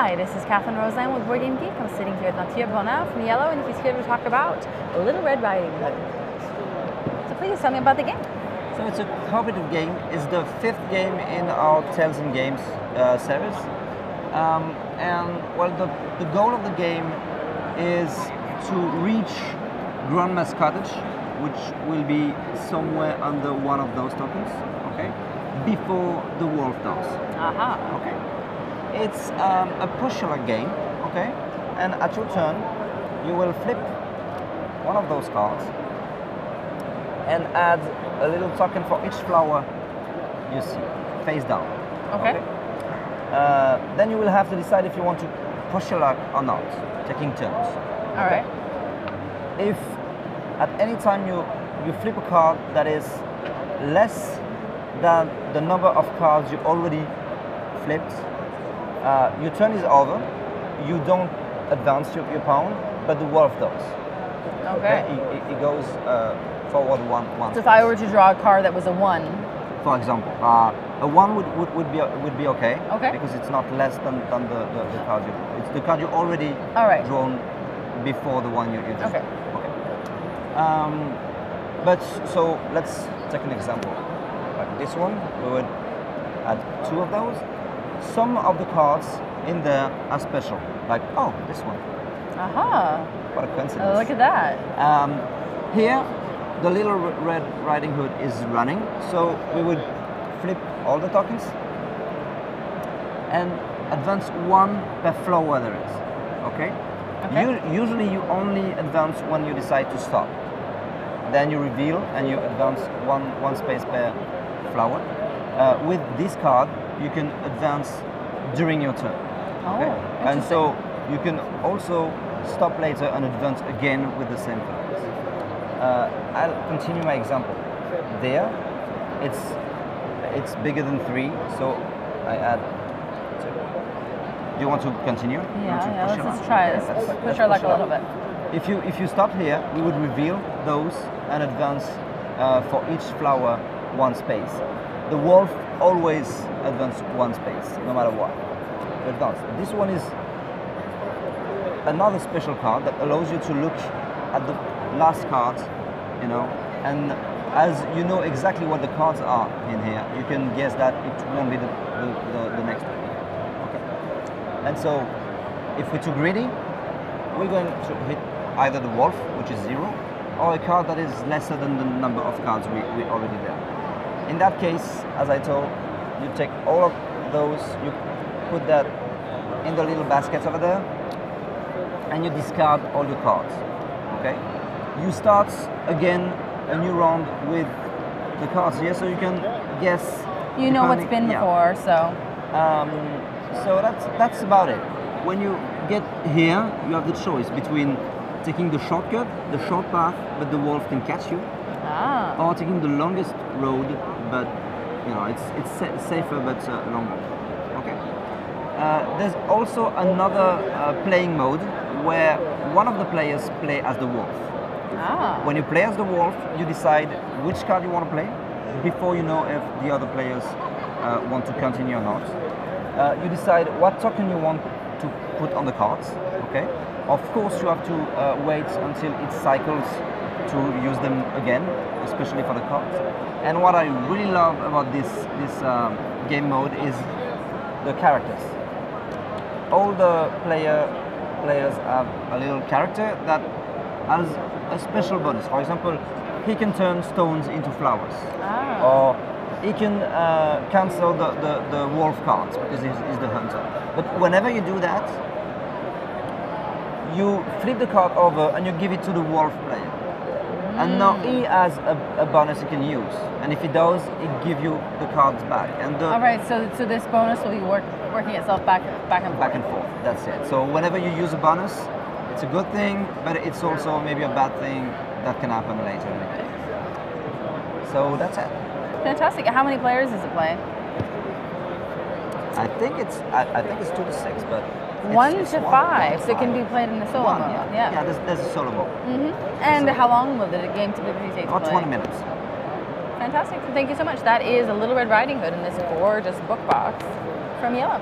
Hi, this is Catherine Roseland with Board Game Geek. I'm sitting here with Mathieu Bonin from Iello, and he's here to talk about Little Red Riding Hood. So please tell me about the game. So it's a cooperative game. It's the fifth game in our Tales and Games uh, series. Um, and well, the, the goal of the game is to reach Grandma's Cottage, which will be somewhere under one of those tokens, okay, before the wolf does. Aha. Okay. It's um, a pusher game, okay? And at your turn, you will flip one of those cards and add a little token for each flower you see, face down. Okay. Uh, then you will have to decide if you want to push your luck or not, taking turns. All right. If at any time you, you flip a card that is less than the number of cards you already flipped, uh, your turn is over. You don't advance your, your pawn, but the wolf does. Okay. It, it- it goes uh, forward one one. So if I were to draw a card that was a one, for example, uh, a one would, would, would be would be okay. Okay. Because it's not less than, than the, the, the card you it's the card you already All right. drawn before the one you, you Okay. okay. Um, but so let's take an example. Like this one, we would add two of those. Some of the cards in there are special. Like oh, this one. aha. What a coincidence. Oh, look at that. Um, here, the little red riding hood is running, so we would flip all the tokens and advance one per flower there is. Okay? Okay. Usually, you only advance when you decide to stop. Then you reveal and you advance one one space per flower. Uh, with this card, you can advance during your turn. Oh, And so you can also stop later and advance again with the same flowers. Uh, I'll continue my example. There, it's it's bigger than three, so I add two. Do you want to continue? Yeah, to yeah, let's just try. Okay, Let's let's- push luck a little bit. If you if you stop here, we would reveal those and advance uh, for each flower one space. The wolf always advance one space, no matter what. Advance. This one is another special card that allows you to look at the last card, you know, and as you know exactly what the cards are in here, you can guess that it won't be the, the, the, the next one. Okay. And so, if we're too greedy, we're going to hit either the wolf, which is zero, or a card that is lesser than the number of cards we, we already there. In that case, as I told, you take all of those, you put that in the little baskets over there, and you discard all your cards. Okay? You start again a new round with the cards here, so you can guess. You know what's been yeah. before, so Um, so that's that's about it. When you get here, you have the choice between taking the shortcut, the short path, but the wolf can catch you, ah. or taking the longest road, but you know it's it's sa- safer but uh, longer. Okay. Uh, there's also another uh, playing mode where one of the players play as the wolf. Ah. When you play as the wolf, you decide which card you want to play before you know if the other players uh, want to continue or not. Uh, you decide what token you want to put on the cards. Okay. Of course, you have to uh, wait until it cycles to use them again, especially for the cards. And what I really love about this this um, game mode is the characters. All the player players have a little character that has a special bonus. For example, he can turn stones into flowers, Ah. or he can uh, cancel the, the, the wolf cards because he's, he's the hunter. But whenever you do that, you flip the card over and you give it to the wolf player. And now he has a, a bonus he can use. And if he does, it give you the cards back. And the, All right, so so this bonus will be work, working itself back back and forth. back and forth. That's it. So whenever you use a bonus, it's a good thing, but it's also maybe a bad thing that can happen later. in the game. So that's it. Fantastic. How many players does it play? I think it's I, I think it's two to six, but it's- one it's to one- five, one so it can be played in the solo mode. yeah. Yeah. yeah. There's, there's a solo mode. Mm-hmm. And So- how long will the game typically take to About play? 20 minutes. Fantastic. Thank you so much. That is a Little Red Riding Hood in this gorgeous book box from Iello.